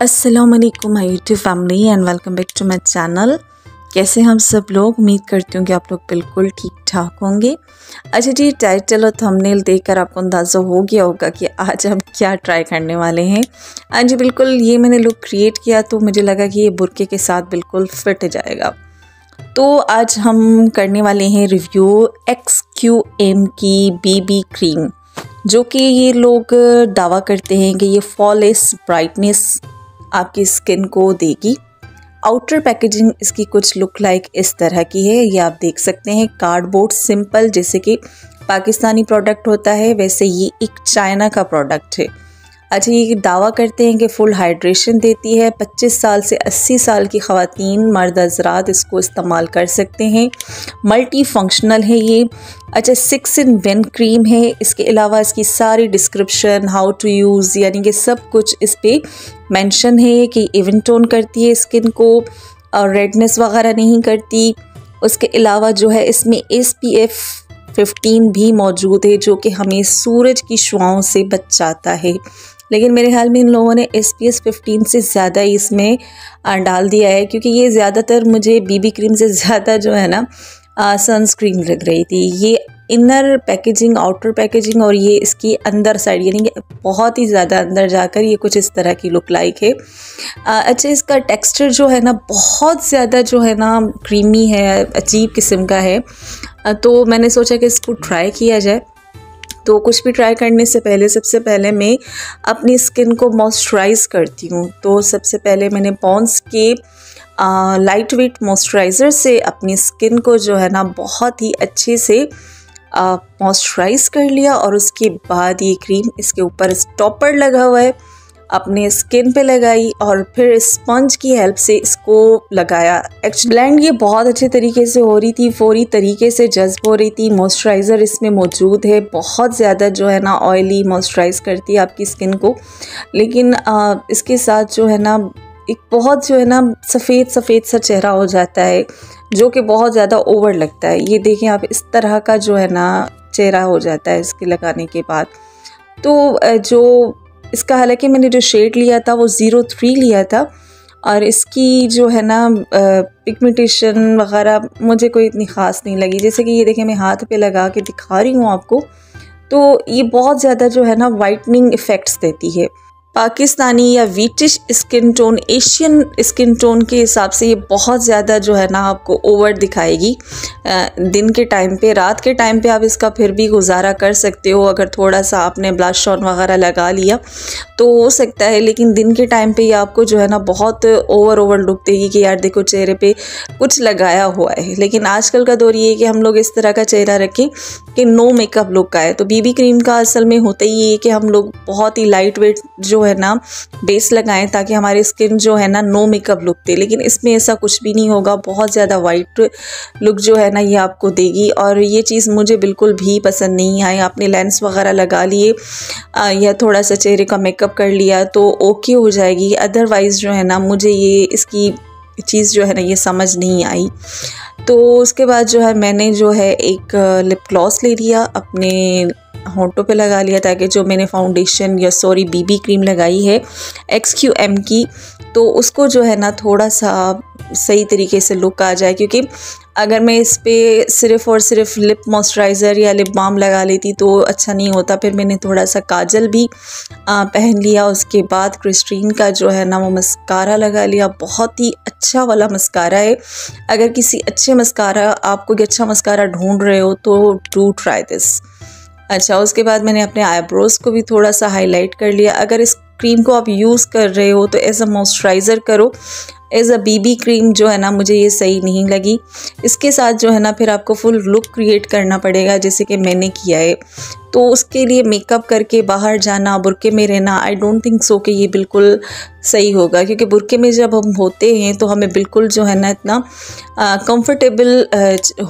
Aslam my YouTube family and welcome back to my channel कैसे हम सब लोग? उम्मीद करती हूँ कि आप लोग बिल्कुल ठीक ठाक होंगे। अच्छा जी टाइटल और थंबनेल देखकर आपको अंदाज़ा हो गया होगा कि आज हम क्या ट्राई करने वाले हैं। हाँ जी, बिल्कुल, ये मैंने लुक क्रिएट किया तो मुझे लगा कि ये बुरके के साथ बिल्कुल फिट जाएगा। तो आज हम करने वाले हैं रिव्यू एक्स क्यू एम की बीबी क्रीम जो कि ये लोग दावा करते हैं कि ये फॉलेस ब्राइटनेस आपकी स्किन को देगी। आउटर पैकेजिंग इसकी कुछ लुक लाइक इस तरह की है। ये आप देख सकते हैं कार्डबोर्ड सिंपल जैसे कि पाकिस्तानी प्रोडक्ट होता है, वैसे ये एक चाइना का प्रोडक्ट है। अच्छा ये दावा करते हैं कि फुल हाइड्रेशन देती है। 25 साल से 80 साल की खातन मर्द हजरात इसको इस्तेमाल कर सकते हैं। मल्टी फंक्शनल है ये। अच्छा सिक्स इन वन क्रीम है। इसके अलावा इसकी सारी डिस्क्रिप्शन हाउ टू यूज़ यानी कि सब कुछ इस पर मैंशन है कि इवन टोन करती है स्किन को और रेडनेस वगैरह नहीं करती। उसके अलावा जो है इसमें एस पी एफ़ फिफ्टीन भी मौजूद है, जो कि हमें सूरज की शुआओं से बचाता है। लेकिन मेरे ख्याल में इन लोगों ने एस पी एस फिफ्टीन से ज़्यादा इसमें डाल दिया है, क्योंकि ये ज़्यादातर मुझे बीबी क्रीम से ज़्यादा जो है ना सनस्क्रीन लग रही थी। ये इनर पैकेजिंग आउटर पैकेजिंग और ये इसकी अंदर साइड यानी कि बहुत ही ज़्यादा अंदर जाकर ये कुछ इस तरह की लुक लाइक है। अच्छा इसका टेक्सचर जो है ना, बहुत ज़्यादा जो है ना क्रीमी है, अजीब किस्म का है। तो मैंने सोचा कि इसको ट्राई किया जाए। तो कुछ भी ट्राई करने से पहले, सबसे पहले मैं अपनी स्किन को मॉइस्चराइज करती हूँ। तो सबसे पहले मैंने पॉन्स के लाइट वेट मॉइस्चराइज़र से अपनी स्किन को जो है ना, बहुत ही अच्छे से मॉइस्चराइज कर लिया और उसके बाद ये क्रीम इसके ऊपर टॉपर लगा हुआ है। अपने स्किन पे लगाई और फिर स्पंज की हेल्प से इसको लगाया। ब्लेंड ये बहुत अच्छे तरीके से हो रही थी फोरी तरीके से जज्ब हो रही थी। मॉइस्चराइज़र इसमें मौजूद है। बहुत ज़्यादा जो है ना ऑयली मॉइस्चराइज करती है आपकी स्किन को। लेकिन आ, इसके साथ जो है ना एक बहुत जो है ना सफ़ेद सफ़ेद सा चेहरा हो जाता है जो कि बहुत ज़्यादा ओवर लगता है। ये देखें आप इस तरह का जो है ना चेहरा हो जाता है इसके लगाने के बाद। तो जो इसका हालाँकि मैंने जो शेड लिया था, वो ज़ीरो थ्री लिया था और इसकी जो है ना पिगमेंटेशन वगैरह मुझे कोई इतनी ख़ास नहीं लगी। जैसे कि ये देखें मैं हाथ पे लगा के दिखा रही हूँ आपको तो ये बहुत ज़्यादा जो है ना वाइटनिंग इफ़ेक्ट्स देती है। पाकिस्तानी या wheatish skin tone, Asian skin tone के हिसाब से ये बहुत ज़्यादा जो है ना आपको ओवर दिखाएगी। दिन के टाइम पे, रात के टाइम पे आप इसका फिर भी गुजारा कर सकते हो, अगर थोड़ा सा आपने ब्लश ऑन वगैरह लगा लिया तो हो सकता है, लेकिन दिन के टाइम पे ये आपको जो है ना बहुत ओवर ओवर लुक देगी कि यार देखो चेहरे पे कुछ लगाया हुआ है। लेकिन आजकल का दौर ये है कि हम लोग इस तरह का चेहरा रखें कि नो मेकअप लुक का है। तो बीबी क्रीम का असल में होता ही है कि हम लोग बहुत ही लाइट वेट जो है ना बेस लगाएँ ताकि हमारी स्किन जो है ना नो मेकअप लुक दे। लेकिन इसमें ऐसा कुछ भी नहीं होगा, बहुत ज़्यादा वाइट लुक जो है ना, ये आपको देगी। और ये चीज़ मुझे बिल्कुल भी पसंद नहीं आई। आपने लेंस वगैरह लगा लिए या थोड़ा सा चेहरे का मेकअप कर लिया तो ओके हो जाएगी। अदरवाइज़ जो है ना, मुझे ये, इसकी चीज़ जो है ना, ये समझ नहीं आई। तो उसके बाद जो है, मैंने जो है एक लिप ग्लॉस ले लिया, अपने होंठों पे लगा लिया ताकि जो मैंने फाउंडेशन या सॉरी बीबी क्रीम लगाई है एक्स क्यू एम की तो उसको जो है ना थोड़ा सा सही तरीके से लुक आ जाए। क्योंकि अगर मैं इस पर सिर्फ़ और सिर्फ़ लिप मॉइस्चराइज़र या लिप बाम लगा लेती तो अच्छा नहीं होता। फिर मैंने थोड़ा सा काजल भी पहन लिया। उसके बाद क्रिस्टीन का जो है ना वो मस्कारा लगा लिया। बहुत ही अच्छा वाला मस्कारा है। अगर किसी अच्छे मस्कारा आप कोई अच्छा मस्कारा ढूंढ रहे हो तो डू ट्राई दिस अच्छा उसके बाद मैंने अपने आईब्रोज़ को भी थोड़ा सा हाईलाइट कर लिया। अगर इस क्रीम को आप यूज़ कर रहे हो तो एज अ मॉइस्चराइज़र करो। एज अ बीबी क्रीम जो है ना, मुझे ये सही नहीं लगी। इसके साथ जो है ना, फिर आपको फुल लुक क्रिएट करना पड़ेगा, जैसे कि मैंने किया है। तो उसके लिए मेकअप करके बाहर जाना, बुरके में रहना आई डोंट थिंक सो कि ये बिल्कुल सही होगा। क्योंकि बुरके में जब हम होते हैं तो हमें बिल्कुल जो है ना इतना कंफर्टेबल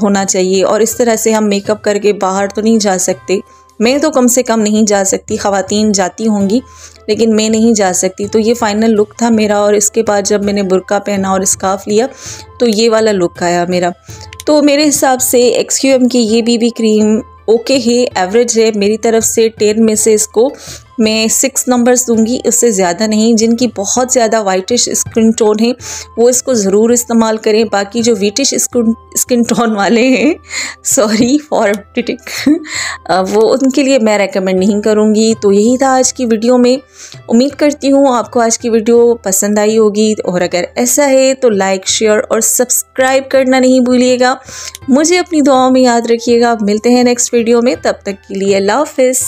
होना चाहिए। और इस तरह से हम मेकअप करके बाहर तो नहीं जा सकते। मैं तो कम से कम नहीं जा सकती, ख़वातीन जाती होंगी, लेकिन मैं नहीं जा सकती। तो ये फ़ाइनल लुक था मेरा और इसके बाद जब मैंने बुरका पहना और स्काफ लिया तो ये वाला लुक आया मेरा। तो मेरे हिसाब से एक्सक्यू एम की ये बीबी क्रीम ओके है एवरेज है मेरी तरफ़ से टेन में से इसको मैं सिक्स नंबर्स दूँगी, उससे ज़्यादा नहीं। जिनकी बहुत ज़्यादा वाइटिश स्किन टोन है, वो इसको ज़रूर इस्तेमाल करें। बाकी जो वीटिश स्किन टोन वाले हैं सॉरी फॉर टिटिक वो उनके लिए मैं रेकमेंड नहीं करूँगी। तो यही था आज की वीडियो में। उम्मीद करती हूँ आपको आज की वीडियो पसंद आई होगी। और अगर ऐसा है तो लाइक शेयर और सब्सक्राइब करना नहीं भूलिएगा। मुझे अपनी दुआओं में याद रखिएगा। मिलते हैं नेक्स्ट वीडियो में। तब तक के लिए अल्लाह हाफिज़।